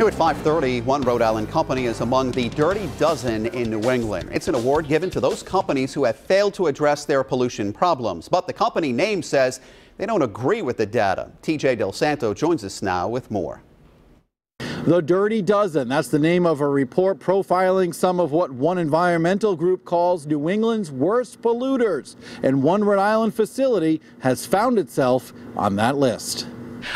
New at 5:30, one Rhode Island company is among the Dirty Dozen in New England. It's an award given to those companies who have failed to address their pollution problems. But the company name says they don't agree with the data. TJ Del Santo joins us now with more. The Dirty Dozen, that's the name of a report profiling some of what one environmental group calls New England's worst polluters. And one Rhode Island facility has found itself on that list.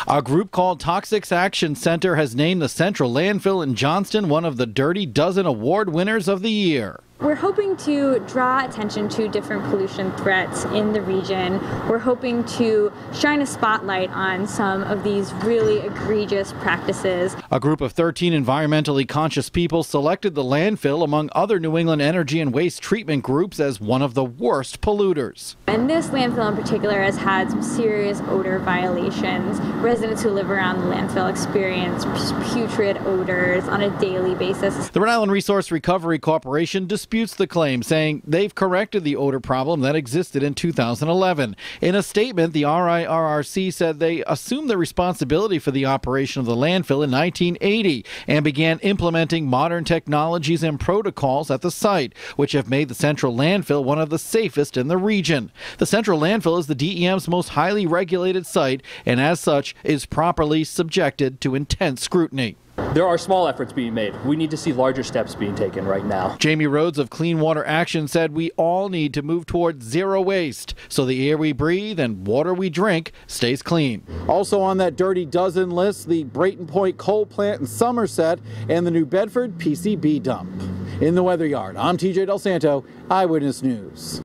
A group called Toxics Action Center has named the Central Landfill in Johnston one of the Dirty Dozen Award winners of the year. We're hoping to draw attention to different pollution threats in the region. We're hoping to shine a spotlight on some of these really egregious practices. A group of 13 environmentally conscious people selected the landfill among other New England energy and waste treatment groups as one of the worst polluters. And this landfill in particular has had some serious odor violations. Residents who live around the landfill experience putrid odors on a daily basis. The Rhode Island Resource Recovery Corporation disputes the claim, saying they've corrected the odor problem that existed in 2011. In a statement, the RIRRC said they assumed the responsibility for the operation of the landfill in 1980 and began implementing modern technologies and protocols at the site, which have made the central landfill one of the safest in the region. The central landfill is the DEM's most highly regulated site and, as such, is properly subjected to intense scrutiny. There are small efforts being made. We need to see larger steps being taken right now. Jamie Rhodes of Clean Water Action said we all need to move towards zero waste so the air we breathe and water we drink stays clean. Also on that dirty dozen list, the Brayton Point coal plant in Somerset and the New Bedford PCB dump. In the weather yard, I'm TJ Del Santo, Eyewitness News.